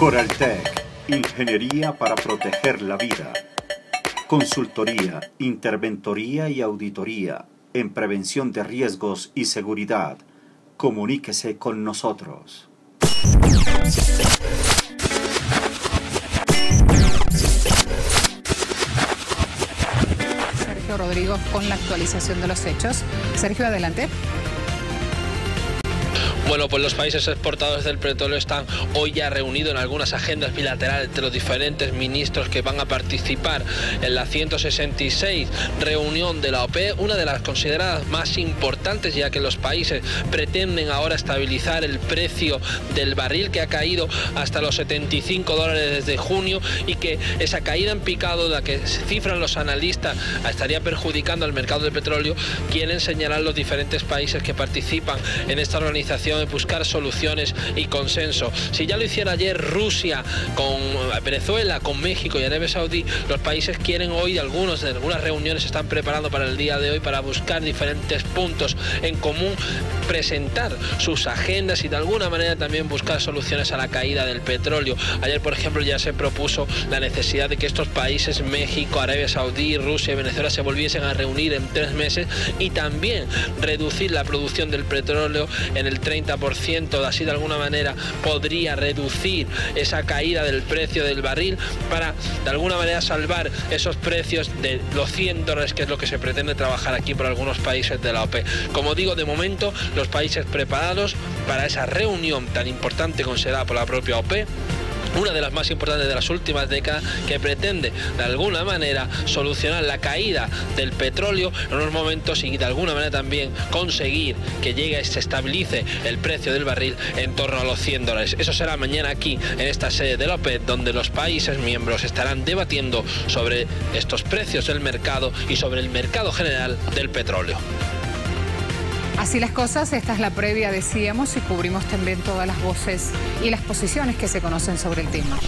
Coraltec, ingeniería para proteger la vida. Consultoría, interventoría y auditoría en prevención de riesgos y seguridad. Comuníquese con nosotros. Sergio Rodrigo con la actualización de los hechos. Sergio, adelante. Bueno, pues los países exportadores del petróleo están hoy ya reunidos en algunas agendas bilaterales entre los diferentes ministros que van a participar en la 166 reunión de la OPE, una de las consideradas más importantes ya que los países pretenden ahora estabilizar el precio del barril que ha caído hasta los 75 dólares desde junio y que esa caída en picado la que cifran los analistas estaría perjudicando al mercado del petróleo, quieren señalar los diferentes países que participan en esta organización buscar soluciones y consenso. Si ya lo hiciera ayer Rusia con Venezuela, con México y Arabia Saudí, los países quieren hoy, algunos de algunas reuniones están preparando para el día de hoy para buscar diferentes puntos en común, presentar sus agendas y de alguna manera también buscar soluciones a la caída del petróleo. Ayer, por ejemplo, ya se propuso la necesidad de que estos países, México, Arabia Saudí, Rusia y Venezuela, se volviesen a reunir en tres meses y también reducir la producción del petróleo en el 30 de así de alguna manera podría reducir esa caída del precio del barril para de alguna manera salvar esos precios de los 100 dólares que es lo que se pretende trabajar aquí por algunos países de la OPE. Como digo, de momento los países preparados para esa reunión tan importante considerada por la propia OPE una de las más importantes de las últimas décadas, que pretende de alguna manera solucionar la caída del petróleo en unos momentos y de alguna manera también conseguir que llegue y se estabilice el precio del barril en torno a los 100 dólares. Eso será mañana aquí en esta sede de la OPEP, donde los países miembros estarán debatiendo sobre estos precios del mercado y sobre el mercado general del petróleo. Así las cosas, esta es la previa, decíamos, y cubrimos también todas las voces y las posiciones que se conocen sobre el tema.